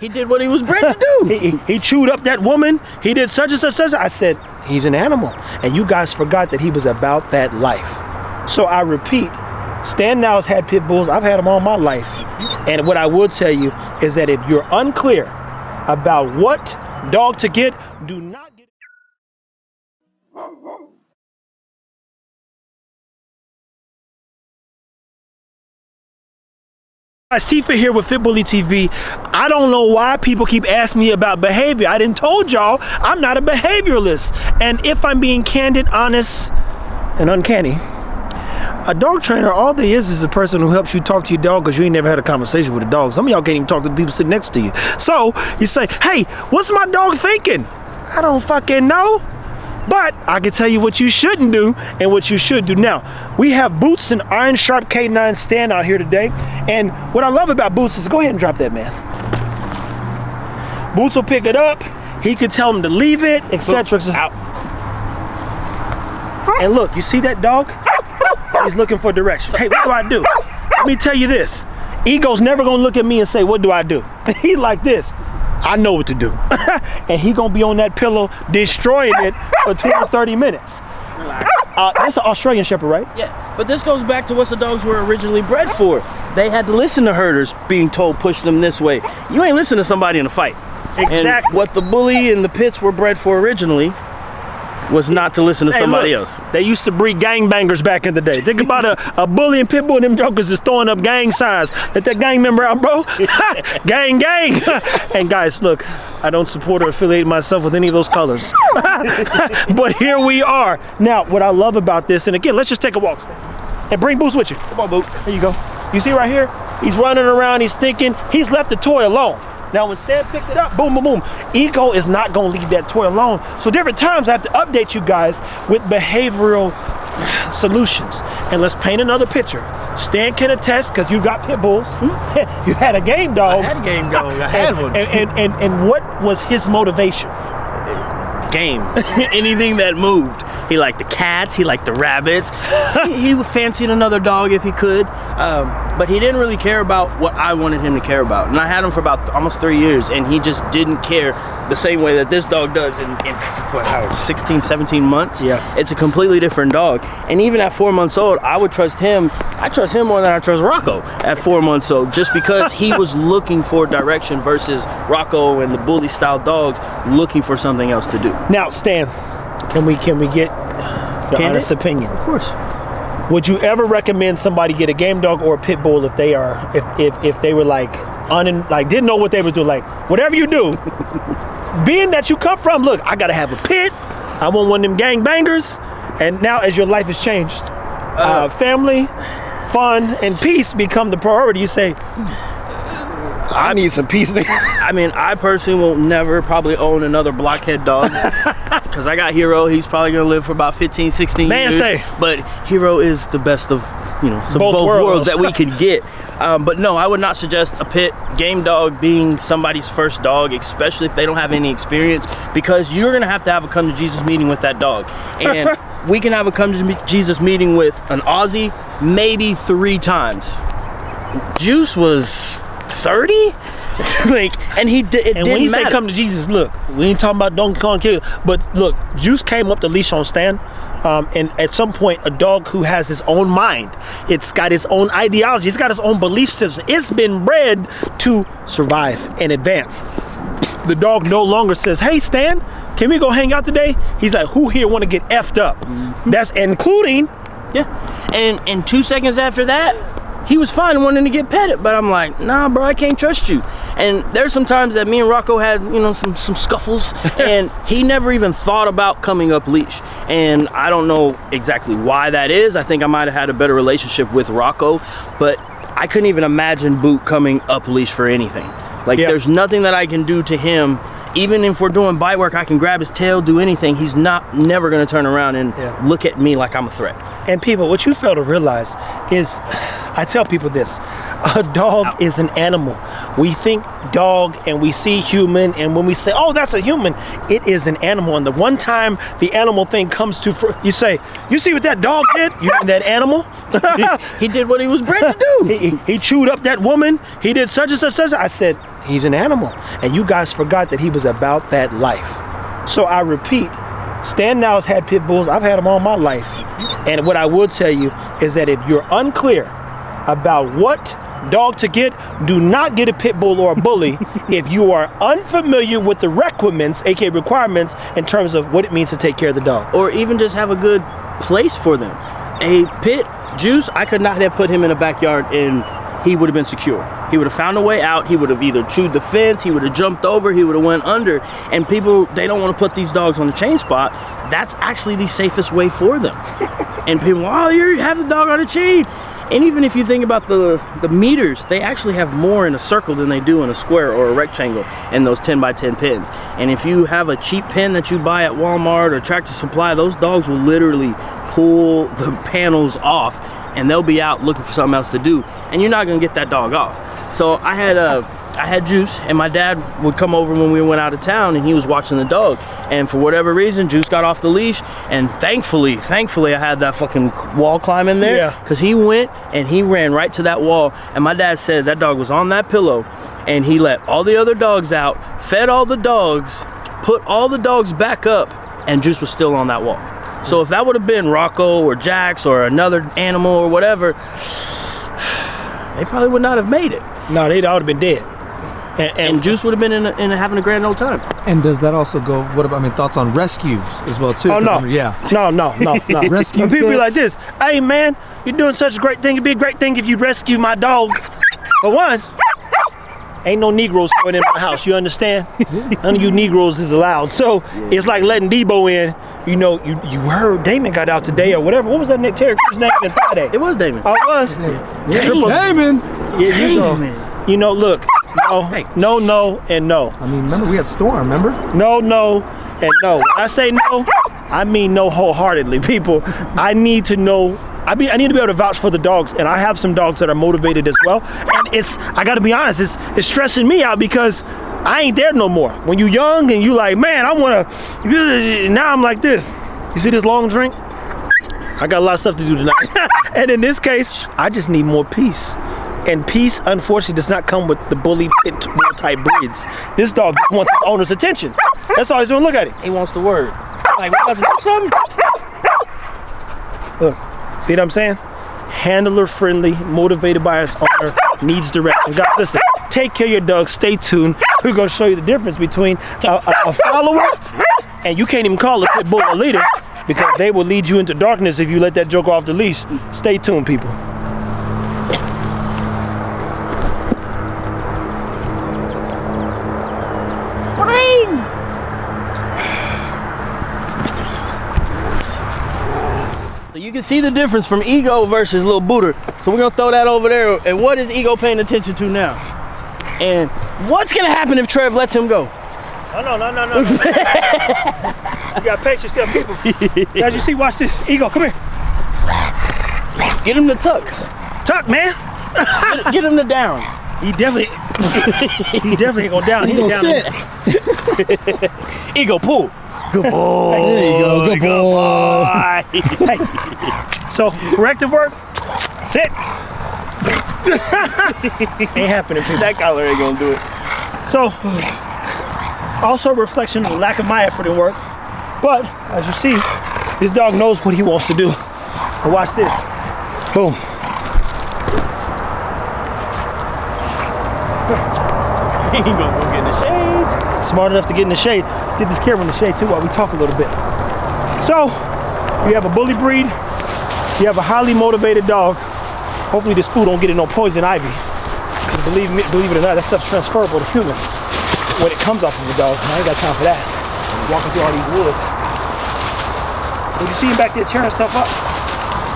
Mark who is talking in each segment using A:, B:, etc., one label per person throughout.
A: he did what he was bred to do.
B: he, he chewed up that woman. He did such and such. such. I said, he's an animal. And you guys forgot that he was about that life. So I repeat, Stan now has had pit bulls. I've had them all my life. And what I will tell you is that if you're unclear about what dog to get, do not Guys, Tifa here with Fitbully TV. I don't know why people keep asking me about behavior. I didn't told y'all I'm not a behavioralist. And if I'm being candid, honest, and uncanny, a dog trainer, all there is is a person who helps you talk to your dog because you ain't never had a conversation with a dog. Some of y'all can't even talk to the people sitting next to you. So you say, hey, what's my dog thinking? I don't fucking know. But I can tell you what you shouldn't do and what you should do. Now, we have Boots and Iron Sharp K9 Stan out here today. And what I love about Boots is, go ahead and drop that, man. Boots will pick it up. He could tell him to leave it, etc.
A: Out.
B: And look, you see that dog? He's looking for direction. Hey, what do I do? Let me tell you this. Ego's never gonna look at me and say, what do I do? He's like this. I know what to do. and he gonna be on that pillow destroying it for 20, 30 minutes. Uh, that's an Australian Shepherd, right?
A: Yeah, but this goes back to what the dogs were originally bred for. They had to listen to herders being told push them this way. You ain't listen to somebody in a fight.
B: Exactly.
A: And what the bully and the pits were bred for originally was not to listen to
B: Hey,
A: somebody
B: look,
A: else.
B: They used to breed gangbangers back in the day. Think about a, a bully and pit bull, and them jokers is throwing up gang signs. Let that gang member out, bro. gang, gang. and guys, look, I don't support or affiliate myself with any of those colors. but here we are. Now, what I love about this, and again, let's just take a walk. And bring Boots with you. Come on, Boot. There you go. You see right here? He's running around, he's thinking, he's left the toy alone. Now, when Stan picked it up, boom, boom, boom, Ego is not gonna leave that toy alone. So different times I have to update you guys with behavioral solutions. And let's paint another picture. Stan can attest, because you got pit bulls. you had a game dog.
A: I had a game dog. I had
B: and,
A: one.
B: And, and, and, and what was his motivation?
A: game. Anything that moved. He liked the cats. He liked the rabbits. he, he fancied another dog if he could, um, but he didn't really care about what I wanted him to care about. And I had him for about almost three years, and he just didn't care the same way that this dog does in, in what, how, 16, 17 months.
B: Yeah.
A: it's a completely different dog. And even at four months old, I would trust him. I trust him more than I trust Rocco at four months old, just because he was looking for direction versus Rocco and the bully style dogs looking for something else to do.
B: Now, Stan, can we can we get your honest opinion?
A: Of course.
B: Would you ever recommend somebody get a game dog or a pit bull if they are if if, if they were like un like didn't know what they would do like whatever you do, being that you come from look I gotta have a pit, I want one of them gang bangers, and now as your life has changed, uh, family, fun, and peace become the priority. You say. I need some peace.
A: I mean, I personally will never probably own another blockhead dog because I got Hero. He's probably gonna live for about 15, 16
B: Man
A: years.
B: say.
A: But Hero is the best of you know some
B: Both
A: both,
B: worlds.
A: worlds. that we could get. Um, but no, I would not suggest a pit game dog being somebody's first dog, especially if they don't have any experience, because you're gonna have to have a come to Jesus meeting with that dog, and we can have a come to Jesus meeting with an Aussie maybe three times. Juice was 30 like and he did it
B: And
A: didn't
B: when he
A: matter.
B: say come to Jesus, look, we ain't talking about Donkey Kong Kid, but look, Juice came up the leash on Stan. Um, and at some point, a dog who has his own mind, it's got its own ideology, it's got its own belief system. It's been bred to survive and advance. The dog no longer says, "Hey, Stan, can we go hang out today?" He's like, "Who here want to get effed up?" That's including
A: yeah and and two seconds after that he was fine wanting to get petted but i'm like nah bro i can't trust you and there's some times that me and rocco had you know some some scuffles and he never even thought about coming up leash. And i don't know exactly why that is. I think i might have had a better relationship with rocco but i couldn't even imagine boot coming up leash for anything. Like there's nothing that i can do to him even if we're doing bite work i can grab his tail do anything he's not never going to turn around and
B: Yeah.
A: look at me like i'm a threat
B: And people, what you fail to realize is, I tell people this: a dog is an animal. We think dog and we see human, and when we say, "Oh, that's a human," it is an animal. And the one time the animal thing comes to, fr- you say, "You see what that dog did? You mean that animal?
A: he did what he was bred to do.
B: he, he- he chewed up that woman. He did such and such. such. I said, He's an animal. And you guys forgot that he was about that life. So I repeat, Stan Now's had pit bulls. I've had them all my life. And what I will tell you is that if you're unclear about what dog to get, do not get a pit bull or a bully if you are unfamiliar with the requirements, aka requirements, in terms of what it means to take care of the dog.
A: or even just have a good place for them. A pit juice, I could not have put him in a backyard and he would have been secure. He would have found a way out. He would have either chewed the fence, he would have jumped over, he would have went under. And people, they don't want to put these dogs on the chain spot. That's actually the safest way for them. and people, oh, you have the dog on a chain. And even if you think about the the meters, they actually have more in a circle than they do in a square or a rectangle in those 10 by 10 pins. And if you have a cheap pin that you buy at Walmart or Tractor Supply, those dogs will literally pull the panels off and they'll be out looking for something else to do and you're not going to get that dog off. So I had a I had Juice and my dad would come over when we went out of town and he was watching the dog and for whatever reason Juice got off the leash and thankfully thankfully I had that fucking wall climb in there
B: Yeah.
A: because he went and he ran right to that wall and my dad said that dog was on that pillow and he let all the other dogs out fed all the dogs put all the dogs back up and juice was still on that wall so if that would have been rocco or jax or another animal or whatever they probably would not have made it
B: No, they'd all have been dead. And, and,
A: and juice would have been in, in having a grand old time
C: And does that also go? What about? I mean, thoughts on rescues as well too?
B: Oh no!
C: I mean, yeah.
B: No, no, no, no.
C: Rescue
B: When people be like this, hey man, you're doing such a great thing. It'd be a great thing if you rescue my dog. For one, ain't no Negroes coming in my house. You understand? None of you Negroes is allowed. So it's like letting Deebo in. You know, you you heard Damon got out today or whatever. What was that Nick Terry name in Friday?
A: it was damon oh,
B: I was. Triple-
C: Damon.
B: Yeah, you know,
A: Damon.
B: you know, look, no,
A: Hey.
B: no, no, and no.
C: I mean, remember we had Storm. Remember?
B: No, no, and no. When I say no, I mean no wholeheartedly, people. I need to know. I mean, I need to be able to vouch for the dogs, and I have some dogs that are motivated as well. And it's, I got to be honest, it's, it's stressing me out because I ain't there no more. When you young and you like, man, I want to. Now I'm like this. You see this long drink? I got a lot of stuff to do tonight. and in this case, I just need more peace. And peace, unfortunately, does not come with the bully pit bull type breeds. This dog wants owner's attention. That's all he's doing. Look at it.
A: he wants the word like we about to do something
B: Look. See what I'm saying? Handler friendly, motivated by his owner, needs direction. Guys, listen, take care of your dog. Stay tuned. We're going to show you the difference between a, a, a follower and you can't even call a pit bull a leader because they will lead you into darkness if you let that joker off the leash. Stay tuned, people.
A: So you can see the difference from Ego versus little Booter. So we're gonna throw that over there. And what is Ego paying attention to now? And what's gonna happen if Trev lets him go?
B: Oh, no, no, no, no. no. you gotta pace yourself, people. As you see, watch this. Ego, come here.
A: Get him to tuck.
B: Tuck, man.
A: Get, get him to down.
B: He definitely, he definitely ain't going down. He,
C: He gonna
B: down.
C: sit.
A: Ego, pull. Good boy.
C: There you go. Good boy.
B: Hey, so corrective work. Sit. Ain't happening, people.
A: that collar ain't gonna do it.
B: So, also a reflection of the lack of my effort and work. But as you see, this dog knows what he wants to do. And watch this. Boom.
A: He ain't gonna go get in the shade.
B: Smart enough to get in the shade. Let's get this camera in the shade too while we talk a little bit. So, you have a bully breed. You have a highly motivated dog. Hopefully this food don't get in no poison ivy. 'Cause believe me, believe it or not, that stuff's transferable to humans when it comes off of the dog. I ain't got time for that. Walking through all these woods. When you see him back there tearing stuff up,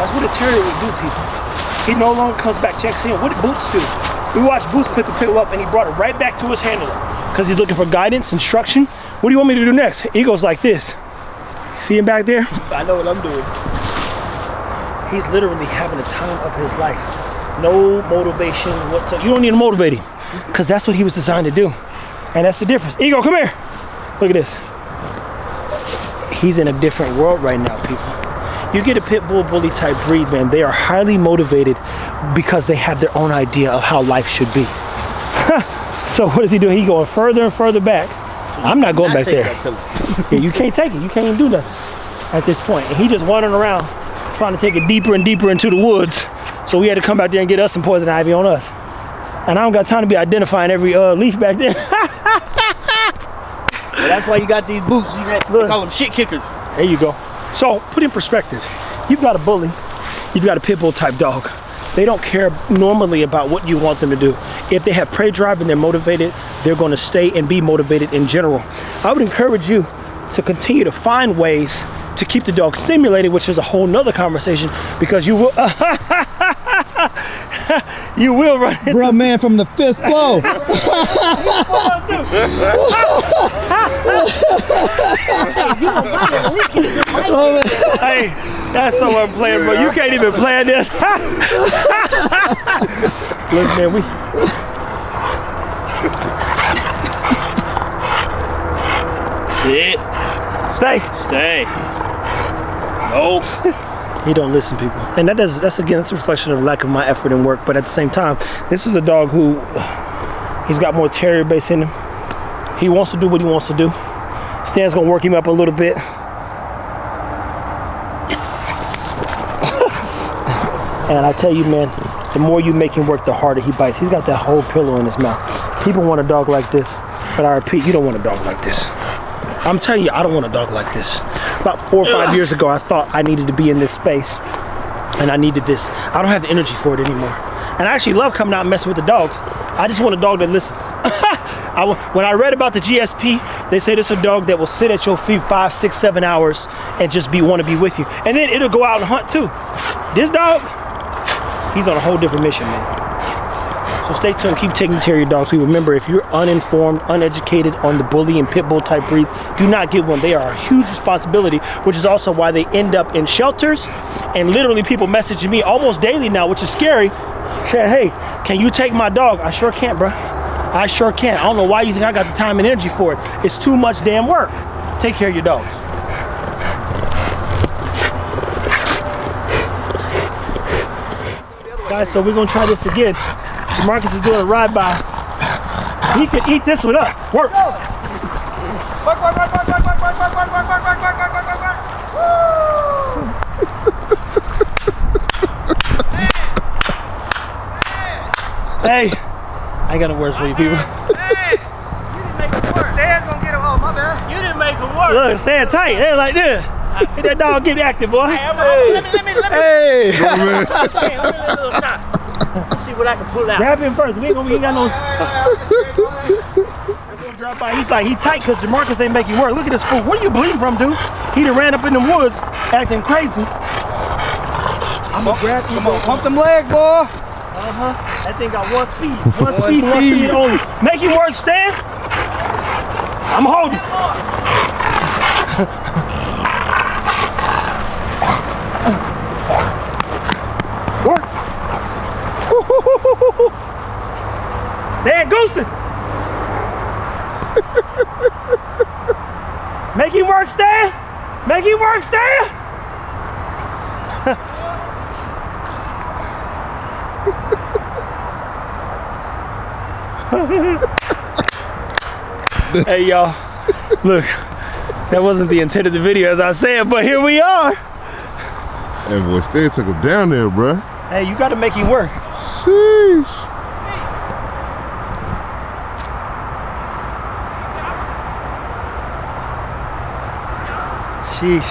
B: that's what a terrier would do, people. He no longer comes back, checks in. What did Boots do? We watched Boots put the pill up and he brought it right back to his handler because he's looking for guidance, instruction. What do you want me to do next? He goes like this. See him back there?
A: I know what I'm doing.
B: He's literally having the time of his life. No motivation whatsoever. You don't need to motivate him because that's what he was designed to do. And that's the difference. Ego, come here. Look at this. He's in a different world right now, people. You get a pit bull bully type breed, man, they are highly motivated because they have their own idea of how life should be. So what is he doing? He going further and further back. I'm not going back there. Yeah, you can't take it. You can't even do nothing at this point. And he just wandering around trying to take it deeper and deeper into the woods. So we had to come back there and get us some poison ivy on us. And I don't got time to be identifying every uh, leaf back there.
A: Well, that's why you got these boots. You got, they call them shit kickers.
B: There you go. So put in perspective, you've got a bully, you've got a pit bull type dog. They don't care normally about what you want them to do. If they have prey drive and they're motivated, they're going to stay and be motivated in general. I would encourage you to continue to find ways to keep the dog stimulated, which is a whole nother conversation because you will you will run into
D: Bro, man from the fifth floor.
B: Hey, that's so unplanned, bro. You can't even plan this. Look, man, we
A: Sit.
B: stay.
A: Stay. Nope.
B: He don't listen, people, and that does that's again that's a reflection of lack of my effort and work. But at the same time, this is a dog who he's got more terrier base in him. He wants to do what he wants to do. Stan's gonna work him up a little bit. Yes. And I tell you, man, the more you make him work, the harder he bites. He's got that whole pillow in his mouth. People want a dog like this, but I repeat, you don't want a dog like this. I'm telling you, I don't want a dog like this. About four or five years ago, I thought I needed to be in this space, and I needed this. I don't have the energy for it anymore. And I actually love coming out and messing with the dogs. I just want a dog that listens. I when I read about the GSP, they say it's a dog that will sit at your feet five, six, seven hours and just be want to be with you, and then it'll go out and hunt too. This dog, he's on a whole different mission, man. So stay tuned. Keep taking care of your dogs. We remember if you're uninformed, uneducated on the bully and pit bull type breeds, do not get one. They are a huge responsibility, which is also why they end up in shelters. And literally, people messaging me almost daily now, which is scary. "Hey, can you take my dog?" I sure can't, bro. I sure can't. I don't know why you think I got the time and energy for it. It's too much damn work. Take care of your dogs. Guys, so we're gonna try this again. Marcus is doing a ride by. He could eat this one up. Work. Hey, I ain't got no words for you people.
A: You didn't make them work.
D: Stan's gonna get him. Oh, my
A: bad. You didn't make it work.
B: Look, stand tight. Hey, like this. Get that dog get active, boy.
A: Let me, let me, let me, let me,
D: Hey.
A: What I can pull out.
B: Grab him first. We ain't gonna we ain't got no. drop by. He's like he tight because Jamarcus ain't making work. Look at this fool. Where you bleeding from, dude? He done ran up in the woods acting crazy. I'm gonna grab you.
D: Come on, pump them legs, boy. Uh-huh.
B: That thing got one speed. One, speed, one speed only. Make him work, Stan. I'm holding. work. Stan Goosen. Make him work, Stan. Make him work, Stan. Hey y'all, look, that wasn't the intent of the video as I said, but here we are.
E: Hey, boy, Stan took him down there, bruh.
B: Hey, you gotta make him work.
E: Sheesh.
B: Sheesh,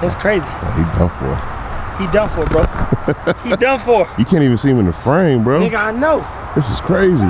B: that's crazy.
E: He done for.
B: He done for, bro. he done for.
E: You can't even see him in the frame, bro.
B: Nigga, I know.
E: This is crazy.